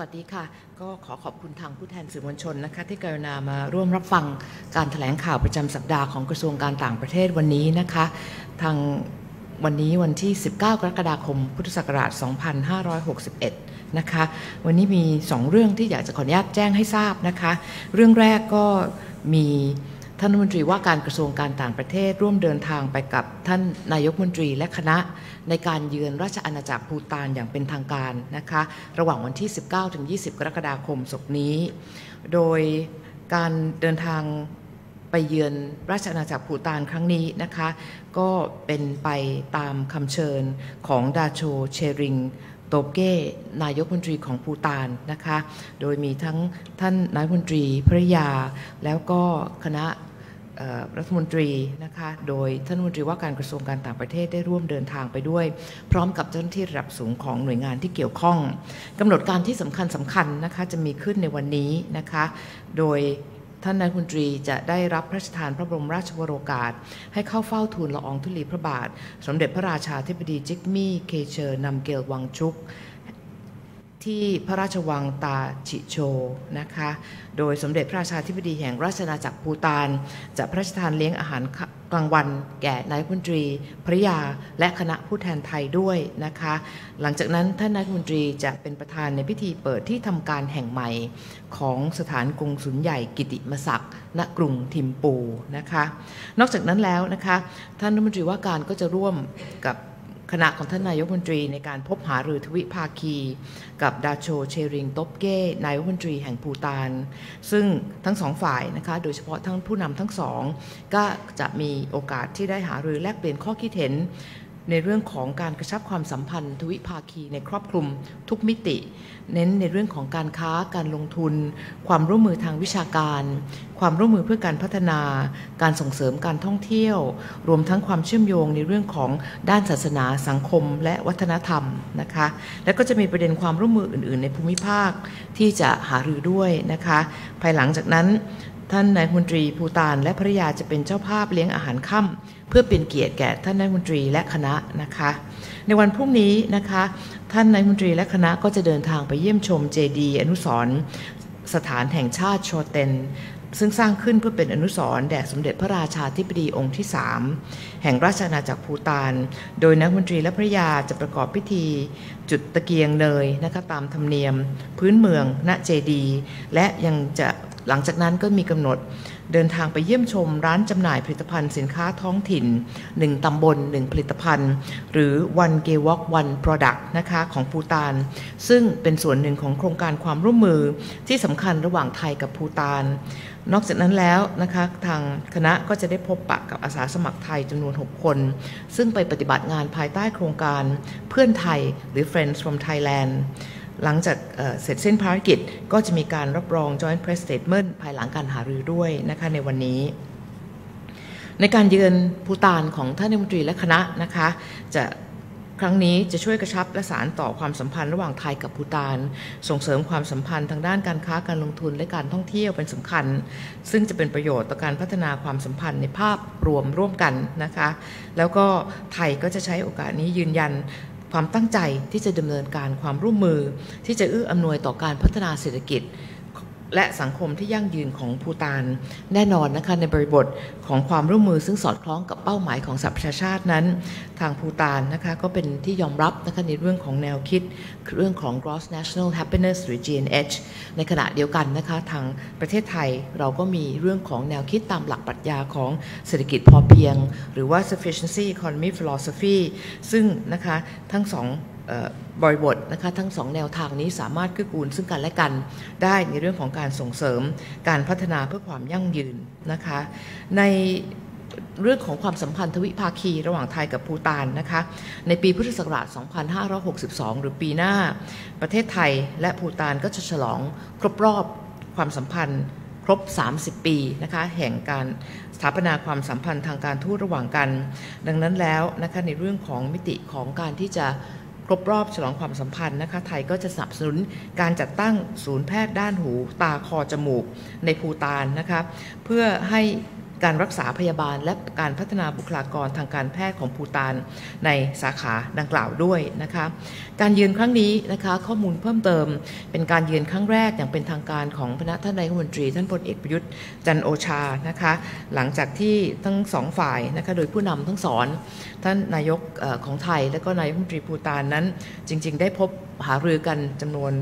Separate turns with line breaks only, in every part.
วัสดีค่ะ ก็ขอขอบคุณทางผู้แทนสื่อมวลชนนะคะที่กรุณามาร่วมรับฟังการถแถลงข่าวประจำสัปดาห์ของกระทรวงการต่างประเทศวันนี้นะคะ ทางวันนี้วันที่ 19 กรกฎาคม พุทธศักราช 2561 นะคะ วันนี้มี 2 เรื่องที่อยากจะขออนุญาตแจ้งให้ทราบนะคะ เรื่องแรกก็มี ท่านรัฐมนตรีว่าการกระทรวงการต่างประเทศร่วมเดินทางไปกับท่านนายกมนตรีและคณะในการเยือนราชอาณาจักรภูตานอย่างเป็นทางการนะคะระหว่างวันที่ 19ถึง20กรกฎาคมศกนี้ โดยการเดินทางไปเยือนราชอาณาจักรภูตานครั้งนี้นะคะ ก็เป็นไปตามคำเชิญของดาโชเชริงโตเก้ นายกมนตรีของภูตานนะคะ โดยมีทั้งท่านนายมนตรีภริยา แล้วก็คณะ รัฐมนตรีนะคะโดยท่านรัฐมนตรีว่าการกระทรวงการต่างประเทศได้ร่วมเดินทางไปด้วย พร้อมกับเจ้าหน้าที่ระดับสูงของหน่วยงานที่เกี่ยวข้องกำหนดการที่สำคัญสำคัญนะคะจะมีขึ้นในวันนี้นะคะโดยท่านนายมนตรีจะได้รับพระราชทานพระบรมราชวโรกาส ให้เข้าเฝ้าทูลละอองธุลีพระบาท สมเด็จพระราชาธิบดีจิกมี่ เคเชอร์นำเกลวังชุก ที่พระราชวังตาชิโชนะคะ โดยสมเด็จพระราชาธิบดีแห่งราชนาจักรภูตานจะพระราชทานเลี้ยงอาหารกลางวันแก่นายมนตรีภริยาและคณะผู้แทนไทยด้วยนะคะ หลังจากนั้นท่านนายมนตรีจะเป็นประธานในพิธีเปิดที่ทำการแห่งใหม่ของสถานกงสุลใหญ่กิติมศักดิ์ณกรุงทิมปูนะคะ นอกจากนั้นแล้วนะคะ ท่านรัฐมนตรีว่าการก็จะร่วมกับ คณะของท่านนายกมนตรีในการพบหารือทวิภาคี กับดาโชเชริงตบเก้นายกมนตรีแห่งภูตาน ซึ่งทั้งสองฝ่ายนะคะโดยเฉพาะทั้งผู้นำทั้งสอง ก็จะมีโอกาสที่ได้หารือแลกเปลี่ยนข้อคิดเห็น ในเรื่องของการกระชับความสัมพันธ์ ทวิภาคีในครอบคลุมทุกมิติ เน้นในเรื่องของการค้าการลงทุน ความร่วมมือทางวิชาการ ความร่วมมือเพื่อการพัฒนา การส่งเสริมการท่องเที่ยว รวมทั้งความเชื่อมโยงในเรื่องของด้านศาสนาสังคม และวัฒนธรรมนะคะและก็จะมีประเด็นความร่วมมืออื่น ๆ ในภูมิภาคที่จะหารือด้วยนะคะภายหลังจากนั้นท่านนายมนตรีภูตานและภรยาจะเป็นเจ้าภาพเลี้ยงอาหารค่ำ เพื่อเป็นเกียรติแก่ท่านนายมนตรีและคณะนะคะ ในวันพรุ่งนี้นะคะ ท่านนายมนตรีและคณะก็จะเดินทางไปเยี่ยมชมเจดีอนุสรสถานแห่งชาติโชเตนซึ่งสร้างขึ้นเพื่อเป็นอนุสรณ์แด่สมเด็จพระราชาธิบดีองค์ที่ 3 แห่งราชอาณาจักรภูตาน โดยนักมนตรีและพระยาจะประกอบพิธี จุดตะเกียงเนยนะคะตามธรรมเนียม พื้นเมืองณเจดี และยังจะหลังจากนั้นก็มีกำหนด เดินทางไปเยี่ยมชมร้านจำหน่ายผลิตภัณฑ์สินค้าท้องถิ่น 1 ตำบล 1 ผลิตภัณฑ์ หรือ One g a y Walk One Product นะคะของภูตาน ซึ่งเป็นส่วนหนึ่งของโครงการความร่วมมือที่สำคัญระหว่างไทยกับภูตาน นอกจากนั้นแล้วนะคะทางคณะก็จะได้พบปะกับอาสาสมัครไทยจำนวน 6 คน ซึ่งไปปฏิบัติงานภายใต้โครงการเพื่อนไทยหรือ Friends from Thailand หลังจากเสร็จเส้นภารกิจก็จะมีการรับรอง Joint Press Statement ภายหลังการหารือด้วยนะคะในวันนี้ ในการเยือนภูตานของท่านนายมนตรีและคณะนะคะจะครั้งนี้จะช่วยกระชับและสารต่อความสัมพันธ์ระหว่างไทยกับภูตาน ส่งเสริมความสัมพันธ์ทางด้านการค้าการลงทุนและการท่องเที่ยวเป็นสำคัญ ซึ่งจะเป็นประโยชน์ต่อการพัฒนาความสัมพันธ์ในภาพรวมร่วมกันนะคะ แล้วก็ไทยก็จะใช้โอกาสนี้ยืนยัน ความตั้งใจที่จะดำเนินการความร่วมมือ ที่จะเอื้ออำนวยต่อการพัฒนาเศรษฐกิจ และสังคมที่ยั่งยืนของภูตานแน่นอนนะคะในบริบทของความร่วมมือซึ่งสอดคล้องกับเป้าหมายของสหประชาชาตินั้น ทางภูตานนะคะก็เป็นที่ยอมรับนะคะในเรื่องของแนวคิดเรื่องของ gross national happiness หรือ GNH ในขณะเดียวกันนะคะทางประเทศไทยเราก็มีเรื่องของแนวคิดตามหลักปรัชญาของเศรษฐกิจพอเพียง หรือว่า sufficiency economy philosophy ซึ่งนะคะทั้งสอง บริบทนะคะทั้งสองแนวทางนี้สามารถกือกูลซึ่งกันและกันได้ในเรื่องของการส่งเสริมการพัฒนาเพื่อความยั่งยืนนะคะในเรื่องของความสัมพันธ์ทวิภาคีระหว่างไทยกับภูตานนะคะในปีพุทธศักราช 2562 หรือปีหน้า ประเทศไทยและภูตานก็จะฉลองครบรอบความสัมพันธ์ครบ 30 ปีนะคะแห่งการสถาปนาความสัมพันธ์ทางการทูตระหว่างกัน ดังนั้นแล้วนะคะในเรื่องของมิติของการที่จะ ครบรอบฉลองความสัมพันธ์นะคะไทยก็จะสนับสนุนการจัดตั้งศูนย์แพทย์ด้านหู ตาคอจมูกในภูตานนะคะเพื่อให้ การรักษาพยาบาล และการพัฒนาบุคลากรทางการแพทย์ของภูตานในสาขาดังกล่าวด้วยนะคะการเยือนครั้งนี้นะคะข้อมูลเพิ่มเติม เป็นการเยือนครั้งแรกอย่างเป็นทางการของพระท่านนายกรัฐมนตรี ท่านพลเอกประยุทธ์จันโอชานะคะหลังจากที่ทั้งสองฝ่ายนะคะโดยผู้นำทั้งสอนท่านนายกของไทย และก็นายกรัฐมนตรีภูตานนั้น จริง ๆ ได้พบหารือกันจำนวน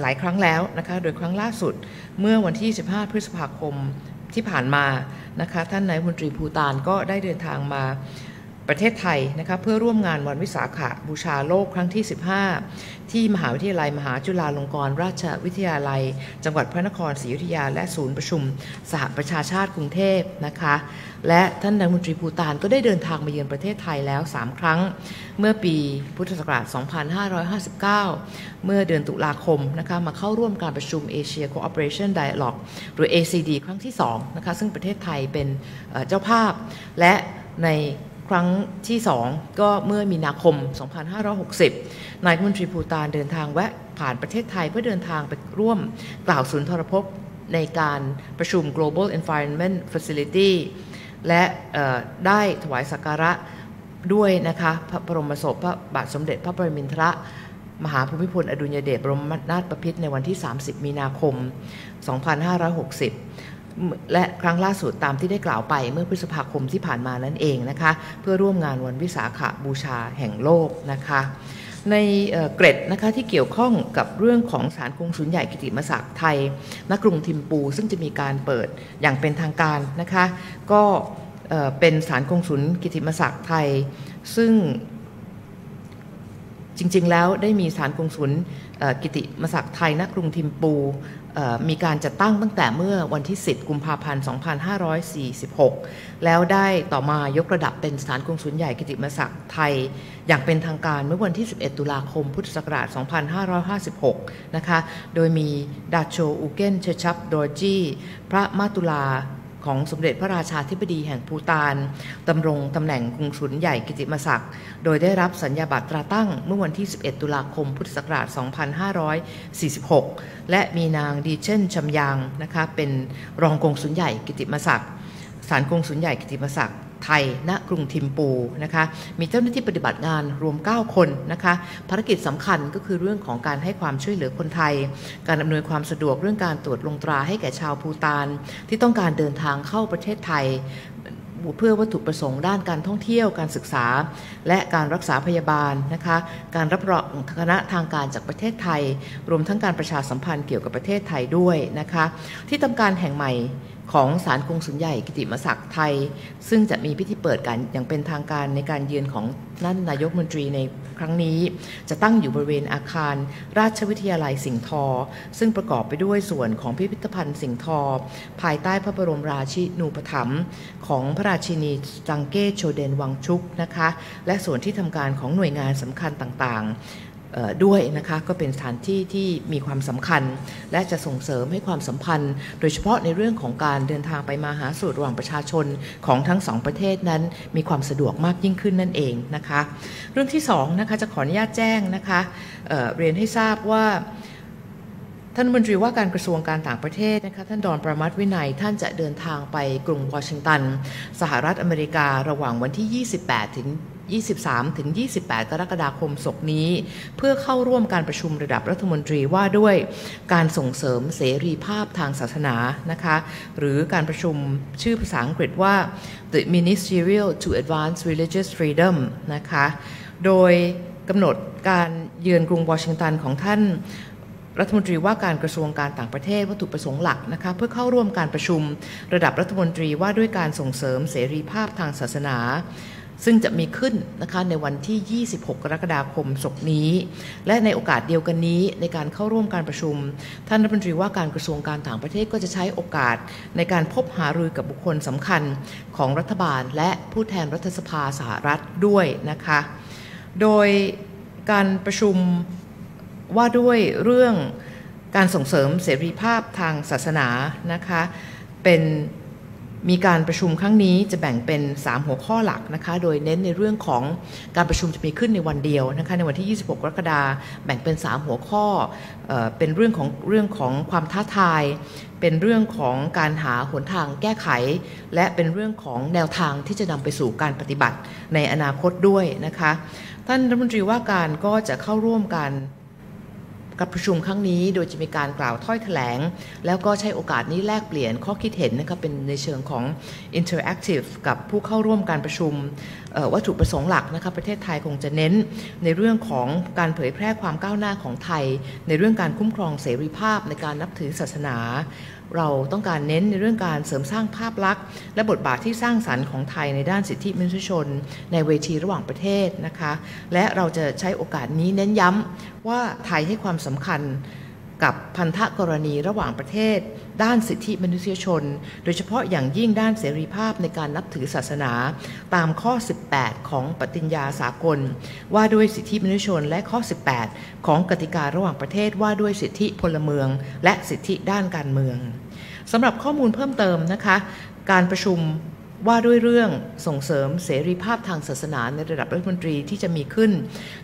หลายครั้งแล้วนะคะโดยครั้งล่าสุดเมื่อวันที่ 15 พฤษภาคม ที่ผ่านมานะคะท่านนายมนตรีภูตานก็ได้เดินทางมา ประเทศไทยนะคะเพื่อร่วมงานวันวิสาขบูชาโลกครั้งที่ 15 ที่มหาวิทยาลัยมหาจุฬาลงกรณราชวิทยาลัย จังหวัดพระนครศรีอยุธยา และศูนย์ประชุม สหประชาชาติกรุงเทพนะคะและท่านนายกรัฐมนตรีภูตานก็ได้เดินทางมาเยือนประเทศไทยแล้ว 3 ครั้ง เมื่อปีพุทธศักราช 2559 เมื่อเดือนตุลาคมนะคะมาเข้าร่วมการประชุม Asia Cooperation Dialogue หรือ ACD ครั้งที่2นะคะซึ่งประเทศไทยเป็นเจ้าภาพและใน ครั้งที่ 2 ก็เมื่อมีนาคม 2560 นายมนตรีภูตานเดินทางแวะผ่านประเทศไทยเพื่อเดินทางไปร่วมกล่าวสุนทรพจน์ในการประชุม Global Environment Facility และได้ถวายสักการะด้วยนะคะพระบรมศพพระบาทสมเด็จพระปรมินทรมหาภูมิพลอดุลยเดชบรมนาถบพิตรในวันที่ 30 มีนาคม 2560 และครั้งล่าสุดตามที่ได้กล่าวไปเมื่อพฤษภาคมที่ผ่านมานั่นเองนะคะ เพื่อร่วมงานวันวิสาขบูชาแห่งโลกนะคะ ในเกร็ดนะคะที่เกี่ยวข้องกับเรื่องของสารกงสุลใหญ่กิติมศักดิ์ไทยณกรุงทิมปู ซึ่งจะมีการเปิดอย่างเป็นทางการนะคะ ก็เป็นสารกงสุลกิติมศักดิ์ไทย ซึ่งจริงๆ แล้วได้มีสารกงสุลกิติมศักดิ์ไทยณกรุงทิมปู มีการจัดตั้งตั้งแต่เมื่อวันที่ 10 กุมภาพันธ์ 2546 แล้วได้ต่อมายกระดับเป็นสถานกงสุลใหญ่กิติมศักดิ์ไทย อย่างเป็นทางการเมื่อวันที่ 11 ตุลาคม พุทธศักราช 2556 นะคะ โดยมีดาโชอูเกนเชชับดอร์จี พระมาตุลา ของสมเด็จพระราชาธิบดีแห่งภูตานดำรงตำแหน่งกรุงสุลใหญ่กิติมศักดิ์ โดยได้รับสัญญาบัตรตราตั้งเมื่อวันที่ 11 ตุลาคมพุทธศักราช 2546 และมีนางดีเช่นชำยางนะคะเป็นรองกงสุลใหญ่กิติมศักดิ์สารกงสุลใหญ่กิติมศักดิ์ ไทยณกรุงทิมปูนะคะมีเจ้าหน้าที่ปฏิบัติงานรวม 9 คนนะคะภารกิจสำคัญก็คือเรื่องของการให้ความช่วยเหลือคนไทย การอำนวยความสะดวกเรื่องการตรวจลงตราให้แก่ชาวภูตาน ที่ต้องการเดินทางเข้าประเทศไทยเพื่อวัตถุประสงค์ด้านการท่องเที่ยวการศึกษา และการรักษาพยาบาลนะคะการรับรองคณะทางการจากประเทศไทย รวมทั้งการประชาสัมพันธ์เกี่ยวกับประเทศไทยด้วยนะคะที่ทำการแห่งใหม่ ของสารกงสุลใหญ่กิติมศักดิ์ไทย ซึ่งจะมีพิธีเปิดกันอย่างเป็นทางการในการเยือนของนั่นนายกมนตรีในครั้งนี้ จะตั้งอยู่บริเวณอาคาร ราชวิทยาลัยสิงห์ทอ ซึ่งประกอบไปด้วยส่วนของพิพิธภัณฑ์สิงห์ทอ ภายใต้พระบรมราชินูปถัมภ์ของพระราชินีจังเก้โชเดนวังชุกนะคะ และส่วนที่ทำการของหน่วยงานสำคัญต่างๆ ด้วยนะคะก็เป็นสถานที่ที่มีความสำคัญ และจะส่งเสริมให้ความสัมพันธ์ โดยเฉพาะในเรื่องของการเดินทางไปมาหาสู่ระหว่างประชาชนของทั้งสองประเทศนั้นมีความสะดวกมากยิ่งขึ้นนั่นเองนะคะเรื่องที่2นะคะจะขออนุญาตแจ้งนะคะเเรียนให้ทราบว่าท่านมนตรีว่าการกระทรวงการต่างประเทศนะคะท่านดอนประมัติวินัย ท่านจะเดินทางไปกรุงวอชิงตัน สหรัฐอเมริการะหว่างวันที่ 28 ถึง 23 ถึง 28 กรกฎาคมศกนี้ เพื่อเข้าร่วมการประชุมระดับรัฐมนตรีว่าด้วยการส่งเสริมเสรีภาพทางศาสนานะคะหรือการประชุมชื่อภาษาอังกฤษว่า the Ministerial to Advance Religious Freedom นะคะโดยกำหนดการเยือนกรุงวอชิงตันของท่านรัฐมนตรีว่าการกระทรวงการต่างประเทศวัตถุประสงค์หลักนะคะเพื่อเข้าร่วมการประชุมระดับรัฐมนตรีว่าด้วยการส่งเสริมเสรีภาพทางศาสนา ซึ่งจะมีขึ้นนะคะในวันที่ 26 กรกฎาคมศกนี้ และในโอกาสเดียวกันนี้ในการเข้าร่วมการประชุม ท่านรัฐมนตรีว่าการกระทรวงการต่างประเทศก็จะใช้โอกาสในการพบหารือกับบุคคลสำคัญของรัฐบาล และผู้แทนรัฐสภาสหรัฐด้วยนะคะ โดยการประชุมว่าด้วยเรื่องการส่งเสริมเสรีภาพทางศาสนานะคะเป็น มีการประชุมครั้งนี้จะแบ่งเป็น 3 หัวข้อหลักนะคะ โดยเน้นในเรื่องของการประชุมจะมีขึ้นในวันเดียวนะคะ ในวันที่ 26 กรกฎาคม แบ่งเป็น 3 หัวข้อเออเป็นเรื่องของเรื่องของความท้าทาย เป็นเรื่องของการหาหนทางแก้ไข และเป็นเรื่องของแนวทางที่จะนำไปสู่การปฏิบัติในอนาคตด้วยนะคะ ท่านรัฐมนตรีว่าการก็จะเข้าร่วมกัน กับประชุมครั้งนี้โดยจะมีการกล่าวถ้อยแถลง แล้วก็ใช้โอกาสนี้แลกเปลี่ยนข้อคิดเห็นนะครับเป็นในเชิงของ interactive กับผู้เข้าร่วมการประชุมวัตถุประสงค์หลักนะครับประเทศไทยคงจะเน้นในเรื่องของการเผยแพร่ความก้าวหน้าของไทย ในเรื่องการคุ้มครองเสรีภาพในการนับถือศาสนา เราต้องการเน้นในเรื่องการเสริมสร้างภาพลักษณ์ และบทบาทที่สร้างสรรค์ของไทยในด้านสิทธิมนุษยชน ในเวทีระหว่างประเทศนะคะ และเราจะใช้โอกาสนี้เน้นย้ำว่าไทยให้ความสำคัญ กับพันธกรณีระหว่างประเทศ ด้านสิทธิมนุษยชน โดยเฉพาะอย่างยิ่งด้านเสรีภาพในการนับถือศาสนา ตามข้อ 18 ของปฏิญญาสากล ว่าด้วยสิทธิมนุษยชนและข้อ 18 ของกติการะหว่างประเทศว่าด้วยสิทธิพลเมือง และสิทธิด้านการเมืองสำหรับข้อมูลเพิ่มเติมนะคะ การประชุม ว่าด้วยเรื่องส่งเสริมเสรีภาพทางศาสนาในระดับรัฐมนตรีที่จะมีขึ้น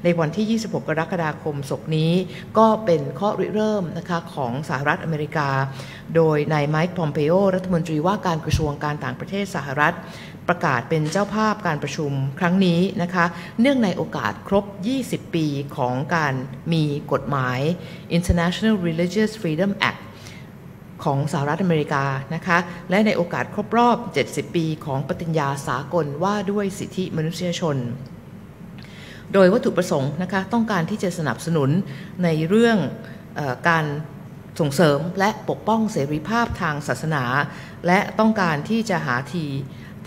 ในวันที่ 26 กรกฎาคมศกนี้ ก็เป็นข้อริเริ่มนะคะของสหรัฐอเมริกา โดยนายไมค์พอมเปโอรัฐมนตรีว่าการกระทรวงการต่างประเทศสหรัฐ ประกาศเป็นเจ้าภาพการประชุมครั้งนี้นะคะเนื่องในโอกาสครบ 20 ปีของการมีกฎหมาย International Religious Freedom Act ของสหรัฐอเมริกานะคะและในโอกาสครบรอบ 70 ปีของปฏิญญาสากลว่าด้วยสิทธิมนุษยชน โดยวัตถุประสงค์นะคะต้องการที่จะสนับสนุนในเรื่องอการส่งเสริมและปกป้องเสรีภาพทางศาสนา และต้องการที่จะหาที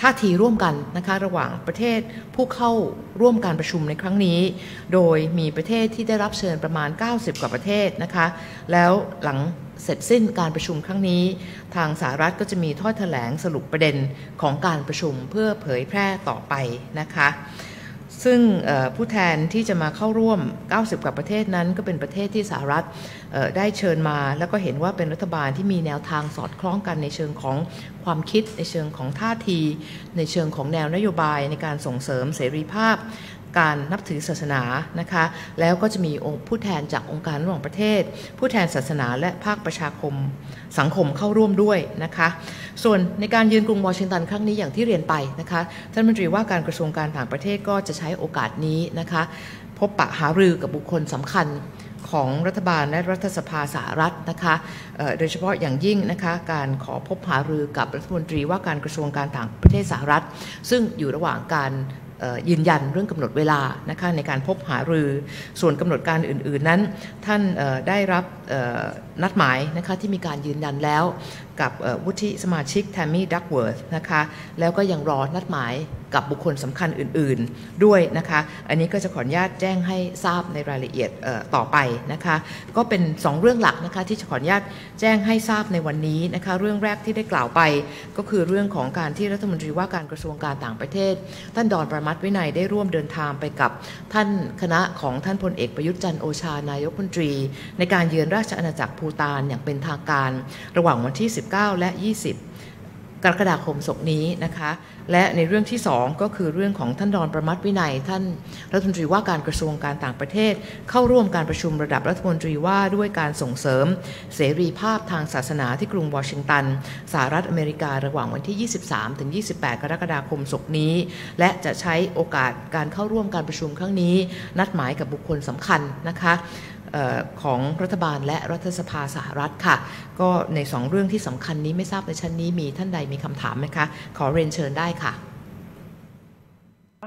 ท่าทีร่วมกันนะคะระหว่างประเทศผู้เข้าร่วมการประชุมในครั้งนี้ โดยมีประเทศที่ได้รับเชิญประมาณ 90 กว่าประเทศนะคะแล้วหลัง เสร็จสิ้นการประชุมครั้งนี้ ทางสหรัฐก็จะมีถ้อยแถลงสรุปประเด็นของการประชุมเพื่อเผยแพร่ต่อไปนะคะซึ่งผู้แทนที่จะมาเข้าร่วม 90 กว่าประเทศนั้น ก็เป็นประเทศที่สหรัฐได้เชิญมา แล้วก็เห็นว่าเป็นรัฐบาลที่มีแนวทางสอดคล้องกันในเชิงของความคิด ในเชิงของท่าที ในเชิงของแนวนโยบายในการส่งเสริมเสรีภาพ การนับถือศาสนานะคะ แล้วก็จะมีองค์ผู้แทนจากองค์การระหว่างประเทศ ผู้แทนศาสนาและภาคประชาคมสังคมเข้าร่วมด้วยนะคะ ส่วนในการยืนกรุงวอชิงตันครั้งนี้อย่างที่เรียนไปนะคะท่านมนตรีว่าการกระทรวงการต่างประเทศก็จะใช้โอกาสนี้นะคะ พบปะหารือกับบุคคลสำคัญของรัฐบาลและรัฐสภาสหรัฐนะคะโดยเฉพาะอย่างยิ่งนะคะการขอพบหารือกับรัฐมนตรีว่าการกระทรวงการต่างประเทศสหรัฐ ซึ่งอยู่ระหว่างการ ยืนยันเรื่องกำหนดเวลานะคะในการพบหารือส่วนกำหนดการอื่น ๆนั้น ท่านได้รับ นัดหมายนะคะที่มีการยืนยันแล้วกับวุฒิสมาชิกแทมมี่ดักเวิร์ธนะคะแล้วก็ยังรอนัดหมายกับบุคคลสำคัญอื่นๆด้วยนะคะอันนี้ก็จะขออนุญาตแจ้งให้ทราบในรายละเอียดต่อไปนะคะก็เป็น 2 เรื่องหลักนะคะที่จะขออนุญาตแจ้งให้ทราบในวันนี้นะคะเรื่องแรกที่ได้กล่าวไป ก็คือเรื่องของการที่รัฐมนตรีว่าการกระทรวงการต่างประเทศ ท่านดอนประมัติวินัยได้ร่วมเดินทางไปกับท่านคณะของท่านพลเอกประยุทธ์จันโอชานายกรัฐมนตรี ในการเยือนราชอาณาจักรภูตานอย่างเป็นทางการระหว่างวันที่ 19 และ 20 กรกฎาคมศกนี้นะคะ และในเรื่องที่สองก็คือเรื่องของท่านดอนประมัติวินัย ท่านรัฐมนตรีว่าการกระทรวงการต่างประเทศ เข้าร่วมการประชุมระดับรัฐมนตรีว่าด้วยการส่งเสริม เสรีภาพทางศาสนาที่กรุงวอชิงตันสหรัฐอเมริการะหว่างวันที่ 23 ถึง 28 กรกฎาคมศกนี้ และจะใช้โอกาสการเข้าร่วมการประชุมครั้งนี้ นัดหมายกับบุคคลสำคัญนะคะ ของรัฐบาลและรัฐสภาสหรัฐค่ะ ก็ในสองเรื่องที่สำคัญนี้ไม่ทราบในชั้นนี้มีท่านใดมีคำถามไหมคะ ขอเรียนเชิญได้ค่ะ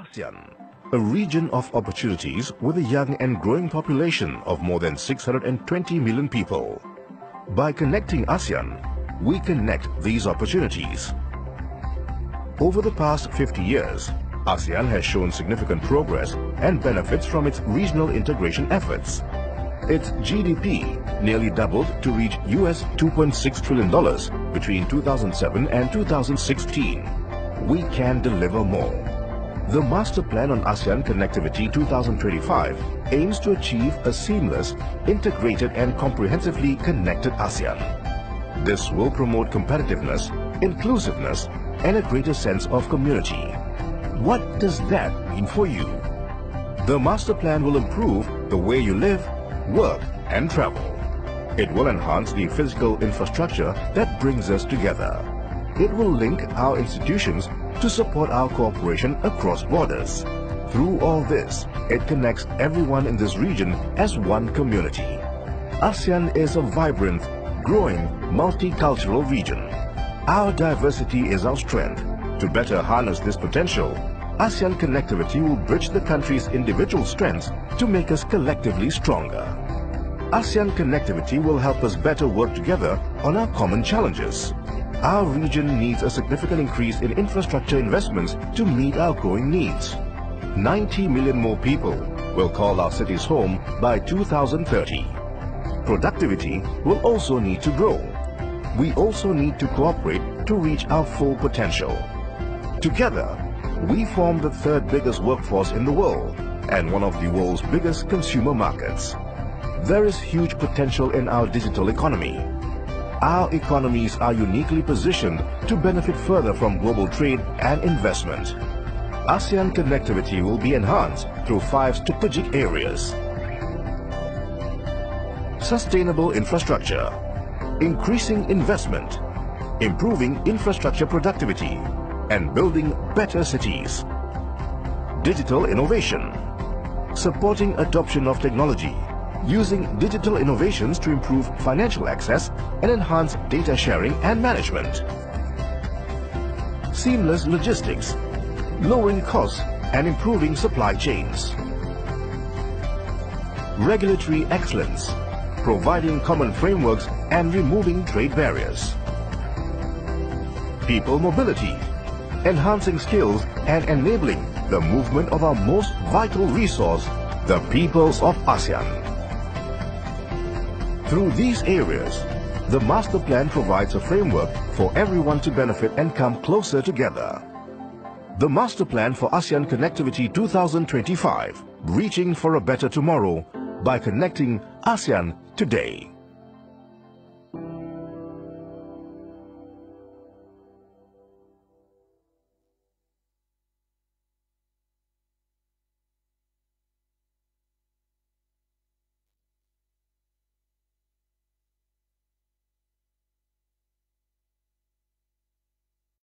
ASEAN a region of opportunities with a young and growing population of more than 620 million people. By connecting ASEAN, we connect these opportunities. Over the past 50 years, ASEAN has shown significant progress and benefits from its regional integration efforts. Its GDP nearly doubled to reach US $2.6 trillion between 2007 and 2016. We can deliver more. The Master Plan on ASEAN Connectivity 2025 aims to achieve a seamless, integrated and comprehensively connected ASEAN. This will promote competitiveness, inclusiveness, and a greater sense of community. What does that mean for you? The master plan will improve the way you live, work and travel. It will enhance the physical infrastructure that brings us together. It will link our institutions to support our cooperation across borders. Through all this, it connects everyone in this region as one community. ASEAN is a vibrant, growing, multicultural region. Our diversity is our strength. To better harness this potential, ASEAN connectivity will bridge the country's individual strengths to make us collectively stronger. ASEAN connectivity will help us better work together on our common challenges. Our region needs a significant increase in infrastructure investments to meet our growing needs. 90 million more people will call our cities home by 2030. Productivity will also need to grow. We also need to cooperate to reach our full potential. Together, we form the third biggest workforce in the world and one of the world's biggest consumer markets. There is huge potential in our digital economy. Our economies are uniquely positioned to benefit further from global trade and investment. ASEAN connectivity will be enhanced through five strategic areas. Sustainable infrastructure, increasing investment, improving infrastructure productivity, and building better cities. Digital innovation, supporting adoption of technology, using digital innovations to improve financial access and enhance data sharing and management. Seamless logistics, lowering costs and improving supply chains. Regulatory excellence, providing common frameworks and removing trade barriers. People mobility, enhancing skills and enabling the movement of our most vital resource, the peoples of ASEAN. Through these areas, the master plan provides a framework for everyone to benefit and come closer together. The Master Plan for ASEAN Connectivity 2025, reaching for a better tomorrow by connecting ASEAN today.